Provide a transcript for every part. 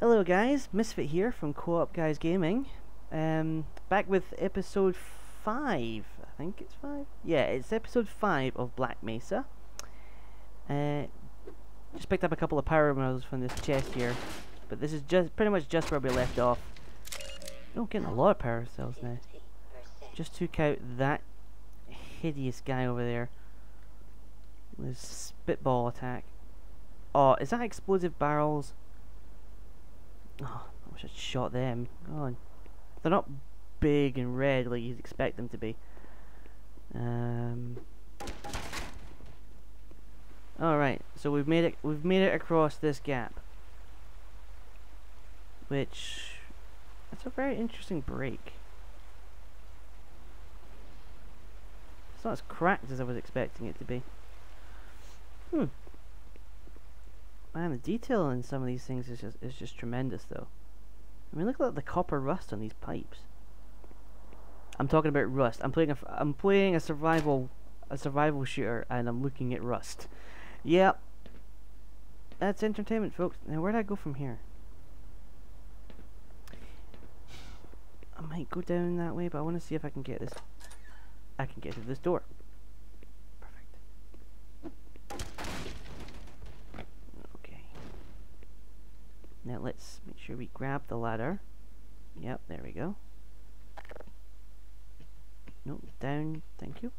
Hello guys, Misfit here from Co-op Guys Gaming. Um, back with episode 5, I think it's 5? Yeah, it's episode 5 of Black Mesa. Uh, just picked up a couple of power models from this chest here, but this is just pretty much just where we left off. Oh, getting a lot of power cells now. Just took out that hideous guy over there. With spitball attack. Oh, is that explosive barrels? Oh, I wish I'd shot them. God. They're not big and red like you'd expect them to be. Um. Alright, so we've made it we've made it across this gap. Which that's a very interesting break. It's not as cracked as I was expecting it to be. Hmm. Man, the detail in some of these things is just is just tremendous, though. I mean, look at the copper rust on these pipes. I'm talking about rust. I'm playing a I'm playing a survival a survival shooter, and I'm looking at rust. Yep. That's entertainment, folks. Now, where do I go from here? I might go down that way, but I want to see if I can get this. I can get to this door. Now let's make sure we grab the ladder. Yep, there we go. No, down, thank you.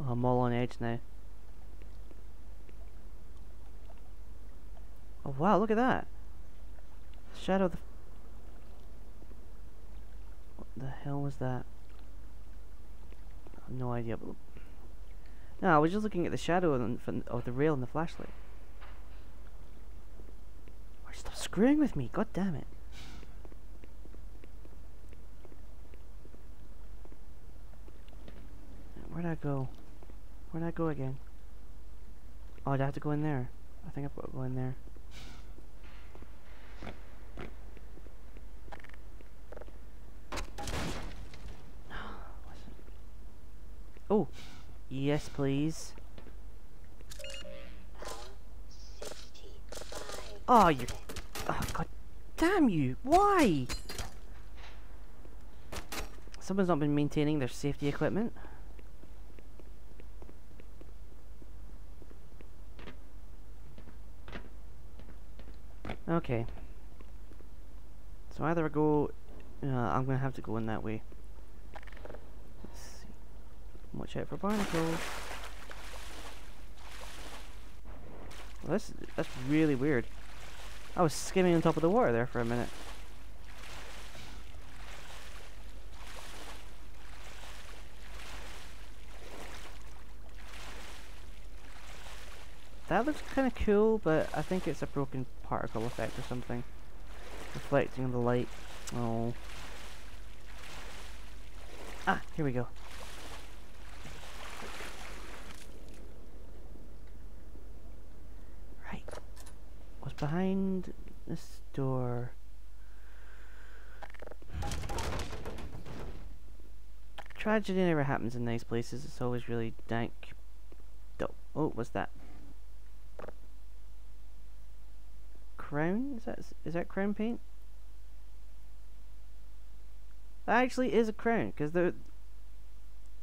Oh, I'm all on edge now. Oh wow, look at that! Shadow the... What the hell was that? No idea. But no, I was just looking at the shadow of, the rail and the flashlight. Or stop screwing with me, god damn it. Where'd I go? Where'd I go again? Oh, I'd have to go in there. I think I've got to go in there. Oh, yes, please. Oh, you. Oh, God damn you. Why? Someone's not been maintaining their safety equipment. Okay. So either I go... Uh, I'm going to have to go in that way. Watch out for barnacles. Well, that's, that's really weird. I was skimming on top of the water there for a minute. That looks kind of cool, but I think it's a broken particle effect or something. Reflecting the light. Oh. Ah, here we go. Behind this door? Tragedy never happens in nice places. It's always really dank. Oh, what's that? Crown? Is that is that crown paint? That actually is a crown because they're.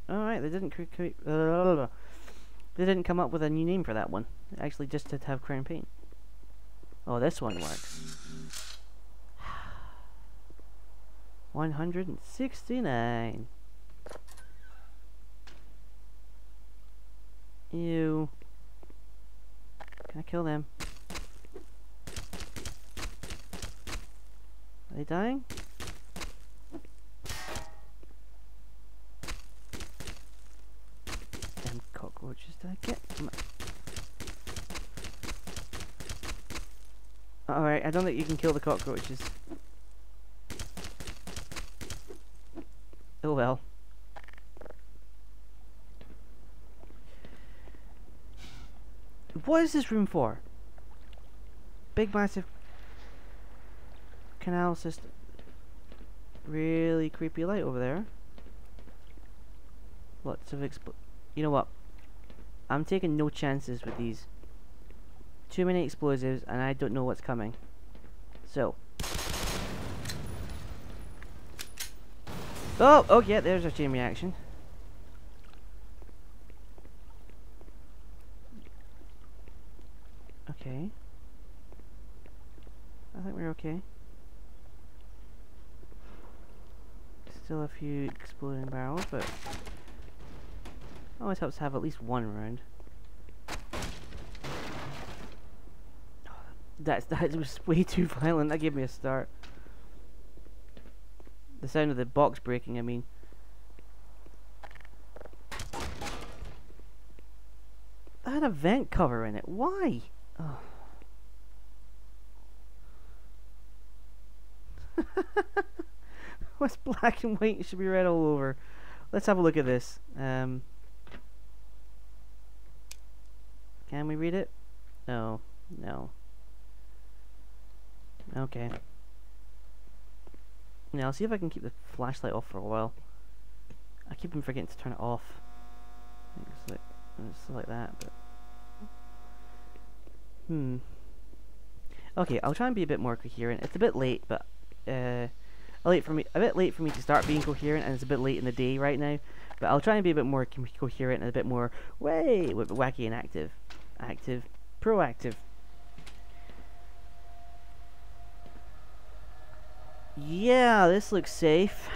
All right, they didn't they didn't come up with a new name for that one. Actually, just to have crown paint. Oh, this one works. 169. Ew. Can I kill them? Are they dying? Damn cockroaches did I get? Alright, I don't think you can kill the cockroaches. Oh well. What is this room for? Big massive canal system. Really creepy light over there. Lots of expl- You know what? I'm taking no chances with these. Too many explosives and I don't know what's coming. So. Oh, oh yeah, there's a chain reaction. Okay. I think we're okay. Still a few exploding barrels, but always helps to have at least one round. That's that was way too violent. That gave me a start. The sound of the box breaking. I mean. I had a vent cover in it. Why? Oh. What's black and white? It should be red all over. Let's have a look at this. Um, can we read it? No. No. Okay. Now, I'll see if I can keep the flashlight off for a while. I keep on forgetting to turn it off. It's like, it's like that, but... Hmm. Okay, I'll try and be a bit more coherent. It's a bit late, but uh, late for me, a bit late for me to start being coherent, and it's a bit late in the day right now. But I'll try and be a bit more co coherent and a bit more way, wacky and active, active, proactive. Yeah, this looks safe.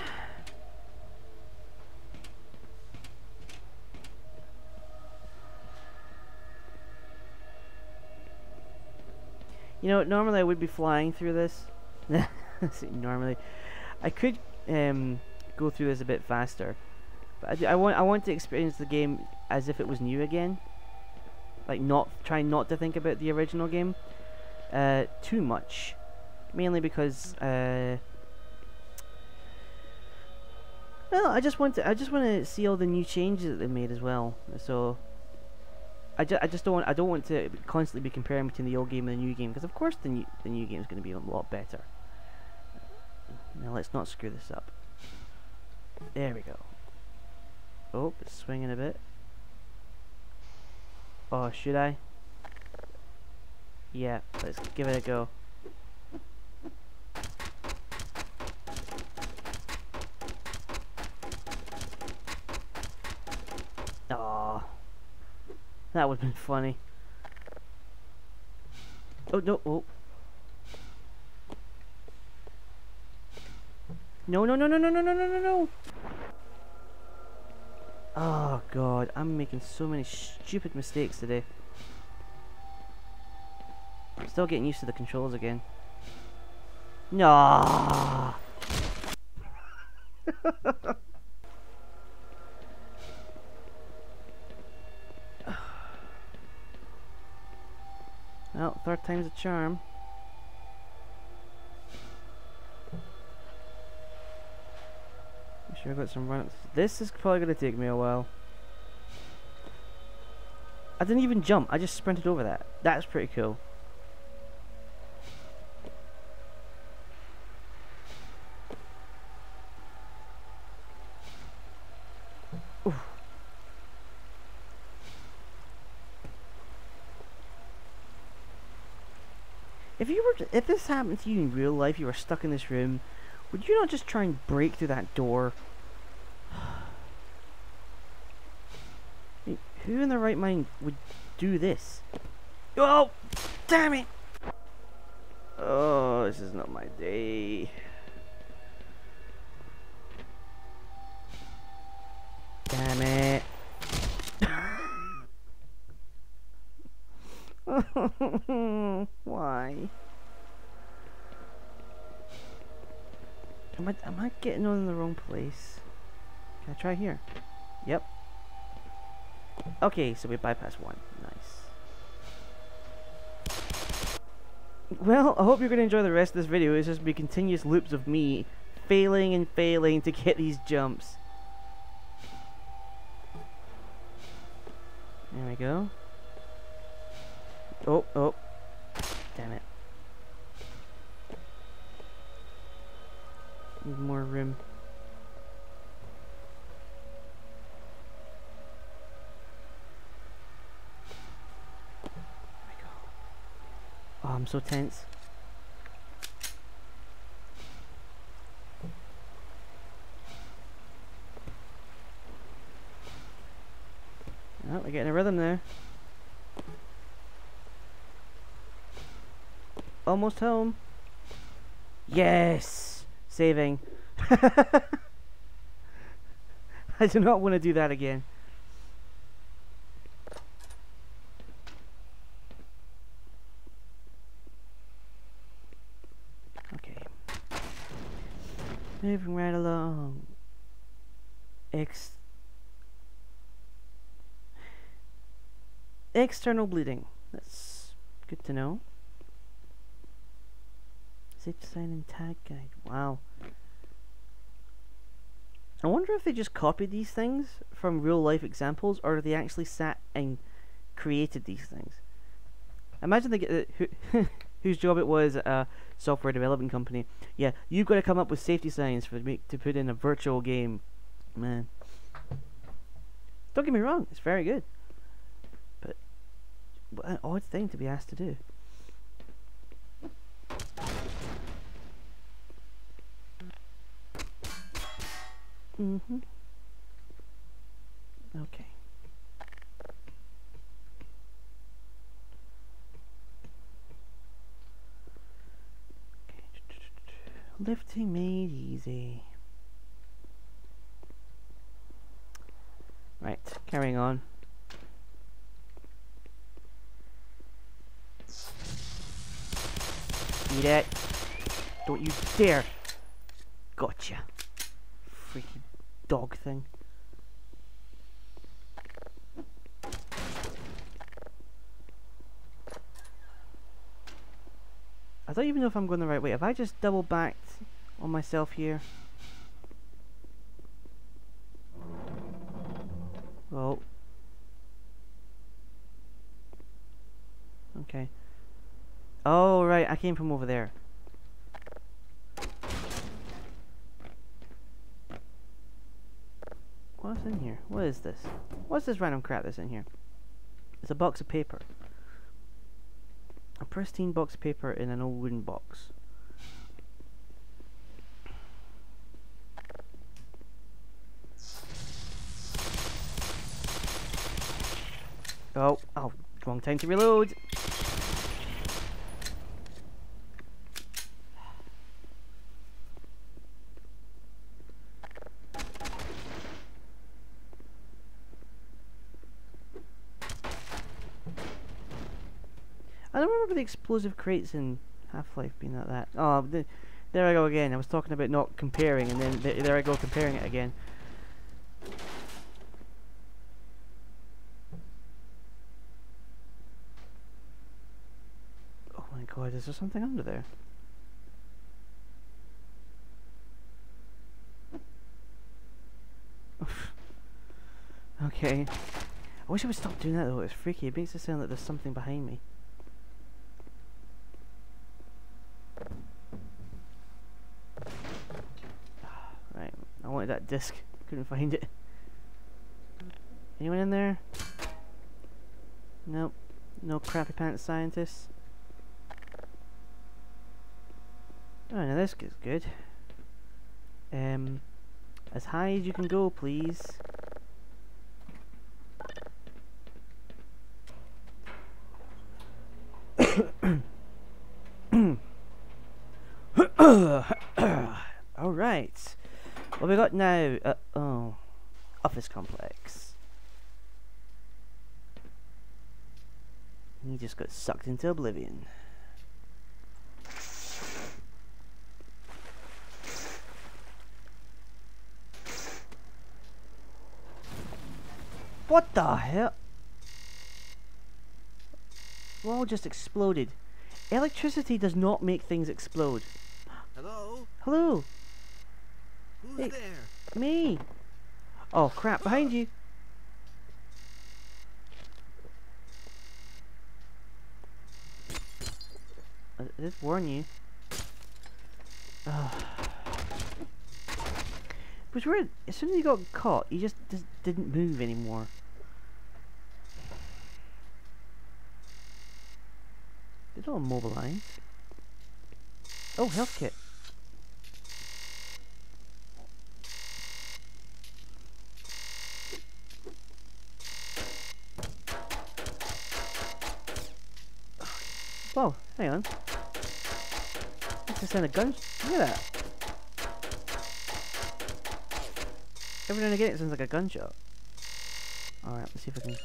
You know, normally I would be flying through this. normally, I could um, go through this a bit faster, but I, I, want I want to experience the game as if it was new again. Like not trying not to think about the original game uh, too much, mainly because uh, well, I just want to I just want to see all the new changes that they made as well. So I, ju I just don't want I don't want to constantly be comparing between the old game and the new game because of course the new the new game is going to be a lot better. Now let's not screw this up. There we go. Oh, it's swinging a bit. Oh, should I? Yeah, let's give it a go. Oh, that would have been funny. Oh, no, oh. No, no, no, no, no, no, no, no, no. Oh, God. I'm making so many stupid mistakes today. Still getting used to the controls again. No. well, third time's a charm. Make sure I got some runs. This is probably going to take me a while. I didn't even jump. I just sprinted over that. That's pretty cool. If you were, to, if this happened to you in real life, you were stuck in this room, would you not just try and break through that door? Who in their right mind would do this? Oh! Damn it! Oh, this is not my day. Damn it. Why? Am I, am I getting on in the wrong place? Can I try here? Yep. Okay, so we bypass one. Nice. Well, I hope you're going to enjoy the rest of this video. It's just be continuous loops of me failing and failing to get these jumps. There we go. Oh, oh. Damn it. Need more room. Oh, oh I'm so tense. Oh, we're getting a rhythm there. Almost home. Yes! Saving. I do not want to do that again. Okay. Moving right along. Ex external bleeding. That's good to know. Safe design and tag guide. Wow. I wonder if they just copied these things from real life examples or they actually sat and created these things. Imagine they get uh, who, whose job it was at a software development company. Yeah, you've got to come up with safety signs for me to put in a virtual game. Man. Don't get me wrong, it's very good. But what an odd thing to be asked to do. Mm-hmm. Okay. Lifting made easy. Right, carrying on. Eat it. Don't you dare. Gotcha. Freaky dog thing. I don't even know if I'm going the right way. Have I just double backed on myself here? Oh. Okay. Oh, right. I came from over there. What's in here? What is this? What's this random crap that's in here? It's a box of paper. A pristine box of paper in an old wooden box. Oh, oh, wrong time to reload. I don't remember the explosive crates in Half-Life being like that. Oh, the, there I go again. I was talking about not comparing, and then th there I go comparing it again. Oh my god, is there something under there? okay. I wish I would stop doing that though, it's freaky. It makes it sound like there's something behind me. I wanted that disc. Couldn't find it. Anyone in there? Nope. No crappy pants scientists. Oh, now this is good. Um, as high as you can go, please. All right. We now? Uh, oh, office complex. He just got sucked into oblivion. What the hell? Wall just exploded. Electricity does not make things explode. Hello? Hello? Who's Hey. there? Me? Oh crap, behind you. Uh, I did warn you. It was weird. As soon as he got caught, he just, just didn't move anymore. Did Don't immobilize. Oh, health kit. Whoa, hang on. That's just in a gun. Look at that. Every now and again it sounds like a gunshot. Alright, let's see if I can.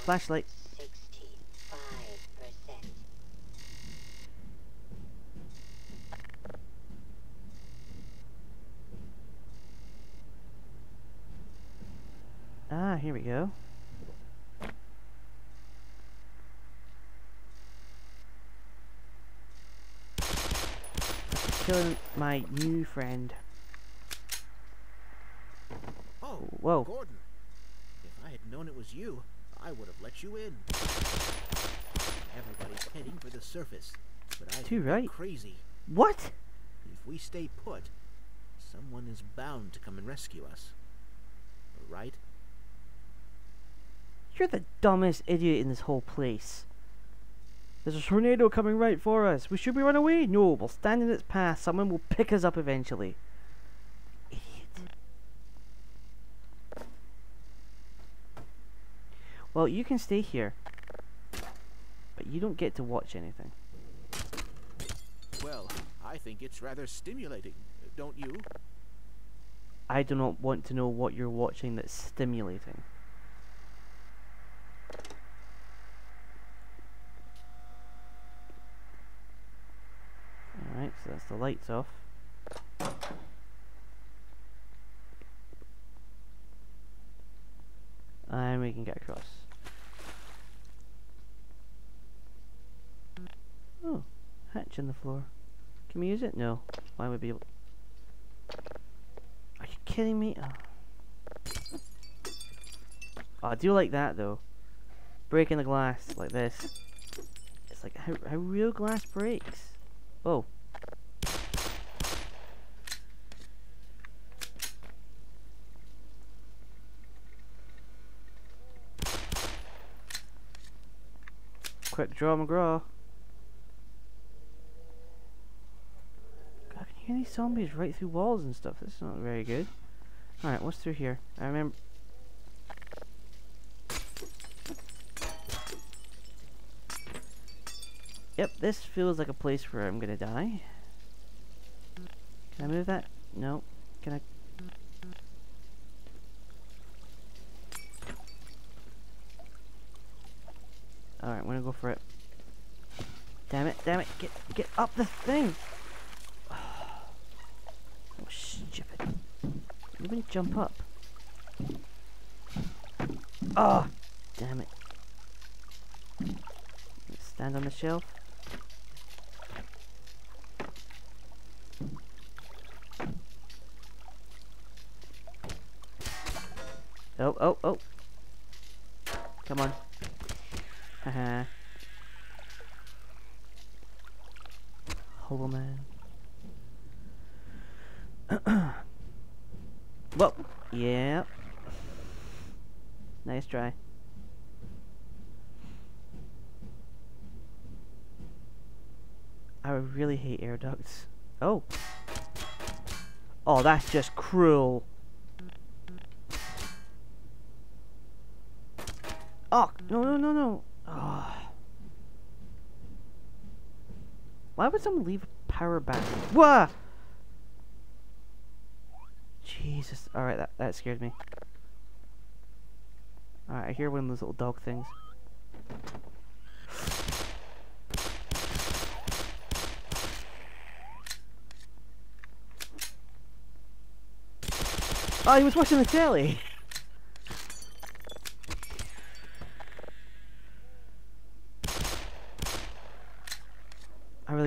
Flashlight. Sixty-five percent. Ah, here we go. Killing my new friend. Oh, Whoa. Gordon. If I had known it was you, I would have let you in. Everybody's heading for the surface, but I Too right. crazy. What? If we stay put, someone is bound to come and rescue us. Right? You're the dumbest idiot in this whole place. There's a tornado coming right for us. We should we run away? No, we'll stand in its path. Someone will pick us up eventually. Idiot. Well, you can stay here. But you don't get to watch anything. Well, I think it's rather stimulating, don't you? I do not want to know what you're watching that's stimulating. That's the lights off. And we can get across. Oh, hatch in the floor. Can we use it? No. Why would we be able Are you kidding me? Oh. Oh, I do like that though. Breaking the glass like this. It's like how, how real glass breaks. Oh. Quick draw McGraw. God, I can hear these zombies right through walls and stuff. This is not very good. Alright, what's through here? I remember. Yep, this feels like a place where I'm gonna die. Can I move that? No. Can I? Alright, I'm gonna go for it. Damn it, damn it, get get up the thing! Oh, stupid. You wouldn't jump up. Oh, damn it. Stand on the shelf. Oh, oh, oh. Come on. Haha. Hobo man. Whoa. Yeah. Nice try. I really hate air ducts. Oh. Oh, that's just cruel. Oh, no, no, no, no. Oh. Why would someone leave power back? Whoa! Jesus. Alright, that, that scared me. Alright, I hear one of those little dog things. Oh, he was watching the telly!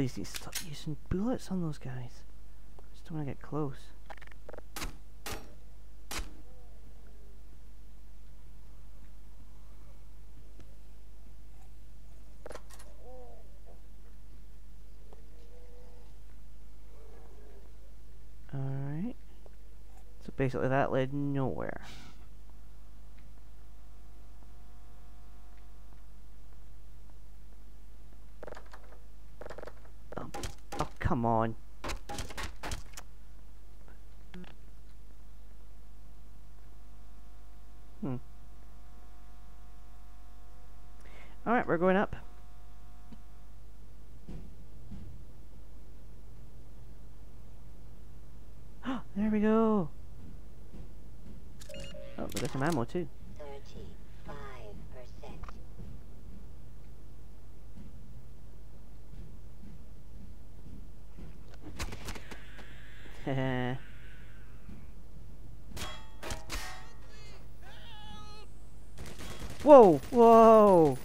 I need to stop using bullets on those guys. I Just don't want to get close. Alright. So basically that led nowhere. Come on. Hmm. Alright, we're going up. there we go. Oh, we got some ammo too. whoa, whoa.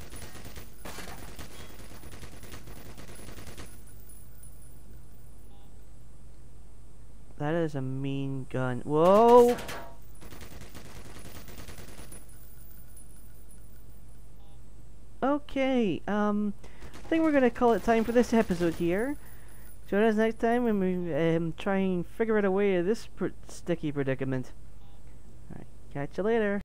That is a mean gun. Whoa. Okay, um, I think we're gonna call it time for this episode here. Join us next time when we um, try and figure out a way of this pr sticky predicament. Alright, catch you later.